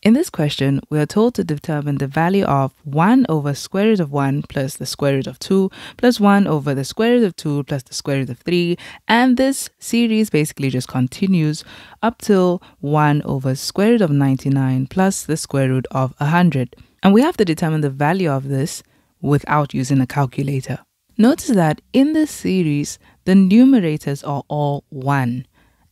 In this question, we are told to determine the value of 1 over square root of 1 plus the square root of 2 plus 1 over the square root of 2 plus the square root of 3. And this series basically just continues up till 1 over square root of 99 plus the square root of 100. And we have to determine the value of this without using a calculator. Notice that in this series, the numerators are all 1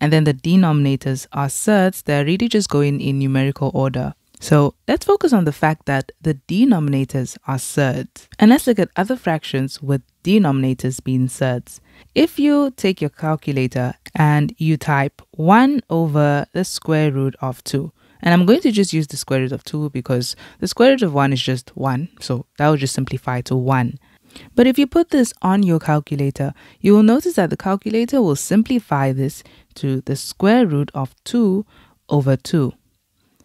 and then the denominators are surds that are really just going in numerical order. So let's focus on the fact that the denominators are surds. And let's look at other fractions with denominators being surds. If you take your calculator and you type 1 over the square root of 2, and I'm going to just use the square root of 2 because the square root of 1 is just 1, so that will just simplify to 1. But if you put this on your calculator, you will notice that the calculator will simplify this to the square root of 2 over 2.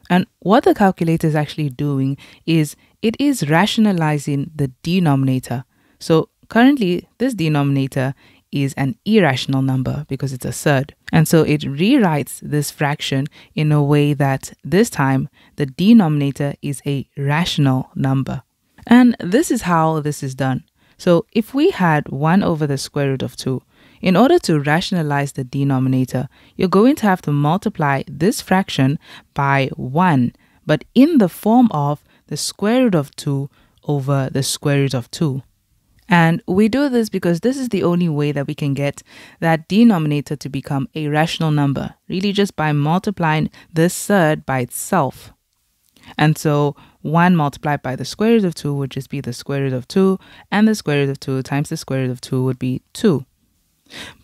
And what the calculator is actually doing is it is rationalizing the denominator. So currently, this denominator is an irrational number because it's a surd. And so it rewrites this fraction in a way that this time the denominator is a rational number. And this is how this is done. So if we had 1 over the square root of 2, in order to rationalize the denominator, you're going to have to multiply this fraction by 1, but in the form of the square root of 2 over the square root of 2. And we do this because this is the only way that we can get that denominator to become a rational number, really just by multiplying this surd by itself. And so 1 multiplied by the square root of 2 would just be the square root of 2, and the square root of 2 times the square root of 2 would be 2.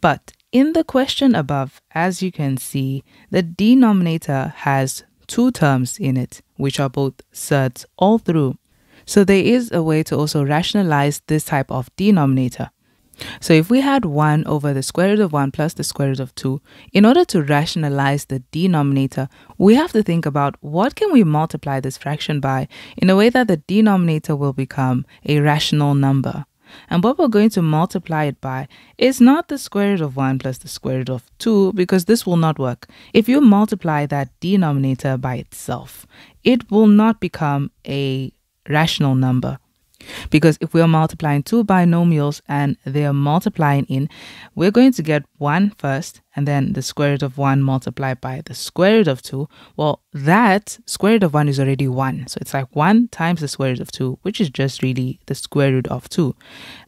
But in the question above, as you can see, the denominator has two terms in it, which are both surds all through. So there is a way to also rationalize this type of denominator. So if we had 1 over the square root of 1 plus the square root of 2, in order to rationalize the denominator, we have to think about what can we multiply this fraction by in a way that the denominator will become a rational number. And what we're going to multiply it by is not the square root of 1 plus the square root of 2 because this will not work. If you multiply that denominator by itself, it will not become a rational number. Because if we're multiplying two binomials and they're multiplying in, we're going to get 1 first and then the square root of 1 multiplied by the square root of 2. Well, that square root of 1 is already 1. So it's like 1 times the square root of 2, which is just really the square root of 2.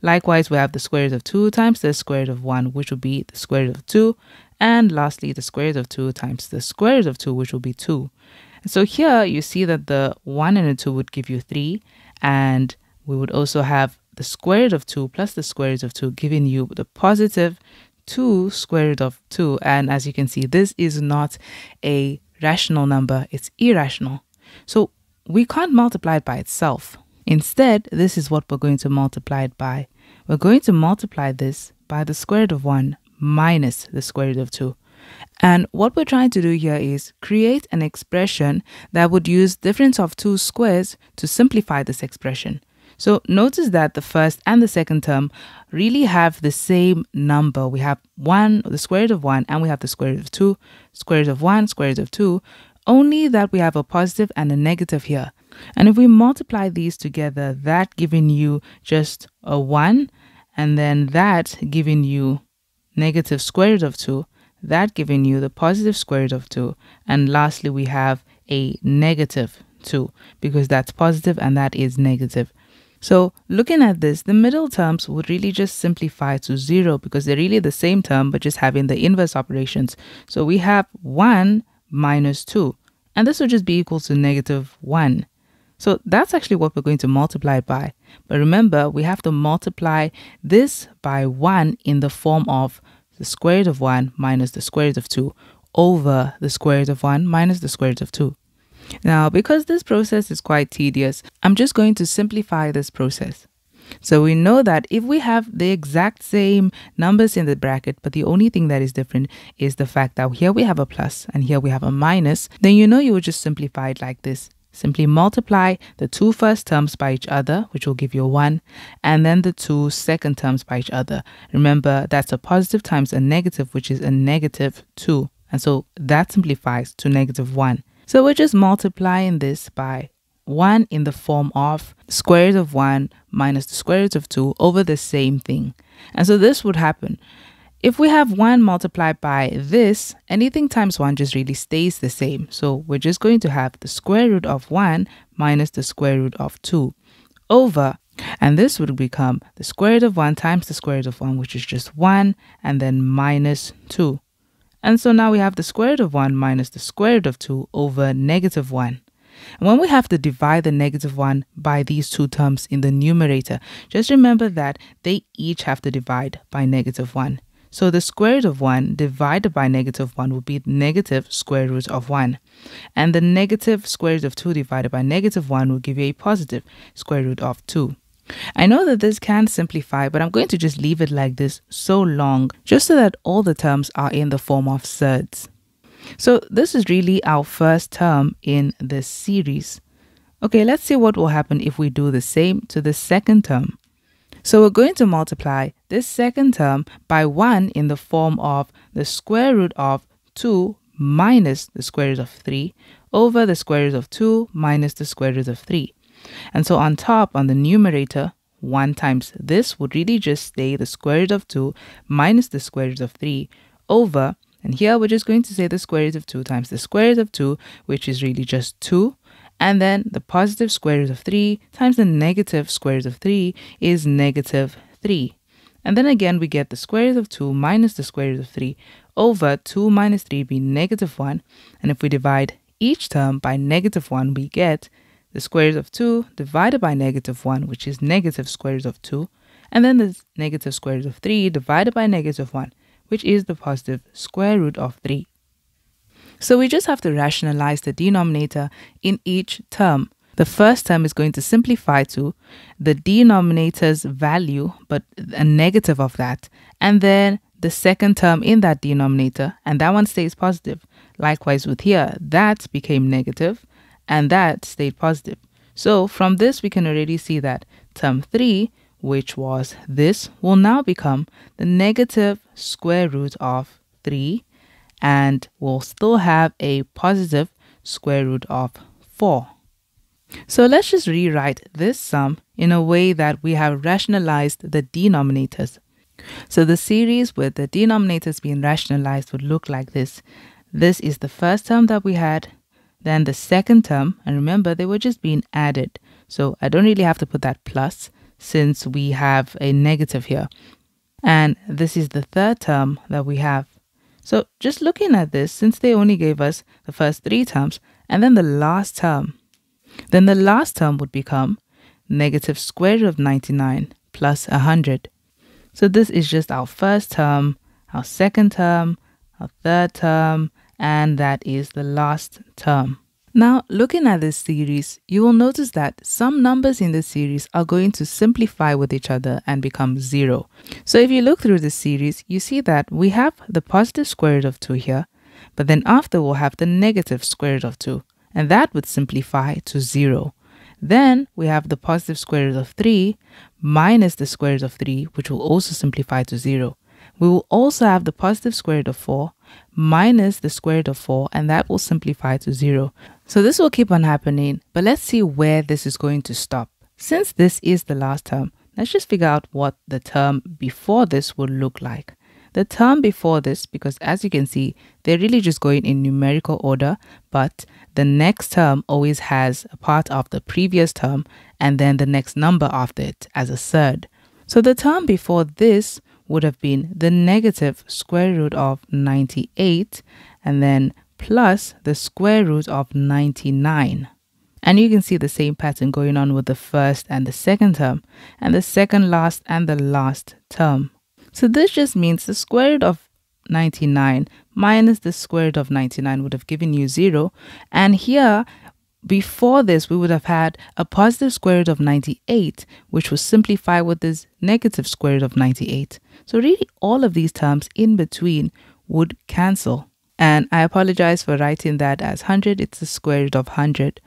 Likewise, we have the square root of 2 times the square root of 1, which will be the square root of 2. And lastly, the square root of 2 times the square root of 2, which will be 2. So here you see that the 1 and the 2 would give you 3 and we would also have the square root of 2 plus the square root of 2 giving you the positive 2 square root of 2. And as you can see, this is not a rational number, it's irrational. So we can't multiply it by itself. Instead, this is what we're going to multiply it by. We're going to multiply this by the square root of 1 minus the square root of 2. And what we're trying to do here is create an expression that would use difference of two squares to simplify this expression. So notice that the first and the second term really have the same number. We have 1, the square root of 1, and we have the square root of 2, square root of 1, square root of 2, only that we have a positive and a negative here. And if we multiply these together, that giving you just a 1, and then that giving you negative square root of 2, that giving you the positive square root of 2, and lastly we have a negative 2 because that's positive and that is negative. So looking at this, the middle terms would really just simplify to zero because they're really the same term but just having the inverse operations. So we have 1 minus 2 and this would just be equal to negative 1. So that's actually what we're going to multiply by. But remember, we have to multiply this by 1 in the form of the square root of 1 minus the square root of 2 over the square root of 1 minus the square root of 2. Now, because this process is quite tedious, I'm just going to simplify this process. So we know that if we have the exact same numbers in the bracket, but the only thing that is different is the fact that here we have a plus and here we have a minus, then you know you would just simplify it like this. Simply multiply the two first terms by each other, which will give you a 1, and then the two second terms by each other. Remember, that's a positive times a negative, which is a negative 2. And so that simplifies to negative 1. So we're just multiplying this by 1 in the form of square root of 1 minus the square root of 2 over the same thing. And so this would happen. If we have 1 multiplied by this, anything times 1 just really stays the same. So we're just going to have the square root of 1 minus the square root of 2 over, and this would become the square root of 1 times the square root of 1, which is just 1, and then minus 2. And so now we have the square root of 1 minus the square root of 2 over negative 1. And when we have to divide the negative 1 by these two terms in the numerator, just remember that they each have to divide by negative 1. So the square root of 1 divided by negative 1 would be negative square root of 1. And the negative square root of 2 divided by negative 1 will give you a positive square root of 2. I know that this can simplify, but I'm going to just leave it like this so long, just so that all the terms are in the form of surds. So this is really our first term in this series. Okay, let's see what will happen if we do the same to the second term. So we're going to multiply this second term by 1 in the form of the square root of 2 minus the square root of 3 over the square root of 2 minus the square root of 3. And so on top, on the numerator, 1 times this would really just stay the square root of 2 minus the square root of 3 over and here we're just going to say the square root of 2 times the square root of 2, which is really just 2. And then the positive square root of 3 times the negative square root of 3 is negative 3. And then again, we get the square root of 2 minus the square root of 3 over 2 minus 3 being negative 1. And if we divide each term by negative 1, we get the square root of 2 divided by negative 1, which is negative square root of 2. And then the negative square root of 3 divided by negative 1, which is the positive square root of 3. So we just have to rationalize the denominator in each term. The first term is going to simplify to the denominator's value, but a negative of that. And then the second term in that denominator, and that one stays positive. Likewise with here, that became negative, and that stayed positive. So from this, we can already see that term 3 which was this, will now become the negative square root of 3 and we'll still have a positive square root of 4. So let's just rewrite this sum in a way that we have rationalized the denominators. So the series with the denominators being rationalized would look like this. This is the first term that we had, then the second term, and remember they were just being added. So I don't really have to put that plus since we have a negative here. And this is the third term that we have. So just looking at this, since they only gave us the first three terms and then the last term, then the last term would become negative square root of 99 plus 100. So this is just our first term, our second term, our third term, and that is the last term. Now, looking at this series, you will notice that some numbers in this series are going to simplify with each other and become zero. So if you look through this series, you see that we have the positive square root of 2 here, but then after we'll have the negative square root of 2, and that would simplify to zero. Then we have the positive square root of 3 minus the square root of 3, which will also simplify to 0. We will also have the positive square root of 4 minus the square root of 4, and that will simplify to 0. So this will keep on happening, but let's see where this is going to stop. Since this is the last term, let's just figure out what the term before this would look like. The term before this, because as you can see, they're really just going in numerical order, but the next term always has a part of the previous term and then the next number after it as a third. So the term before this would have been the negative square root of 98 and then plus the square root of 99. And you can see the same pattern going on with the first and the second term, and the second last and the last term. So this just means the square root of 99 minus the square root of 99 would have given you 0. And here before this, we would have had a positive square root of 98, which was simplified with this negative square root of 98. So really all of these terms in between would cancel. And I apologize for writing that as 100, it's the square root of 100.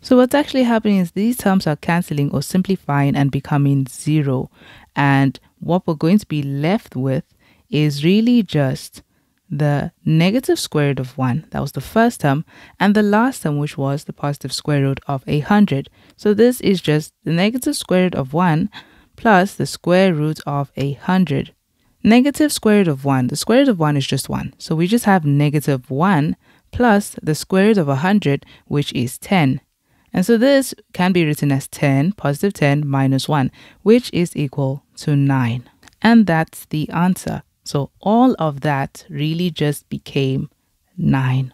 So what's actually happening is these terms are cancelling or simplifying and becoming zero. And what we're going to be left with is really just the negative square root of 1, that was the first term, and the last term, which was the positive square root of 100. So this is just the negative square root of 1 plus the square root of 100. Negative square root of 1, the square root of 1 is just 1. So we just have negative 1 plus the square root of 100, which is 10. And so this can be written as 10, positive 10 minus 1, which is equal to 9. And that's the answer. So all of that really just became 9.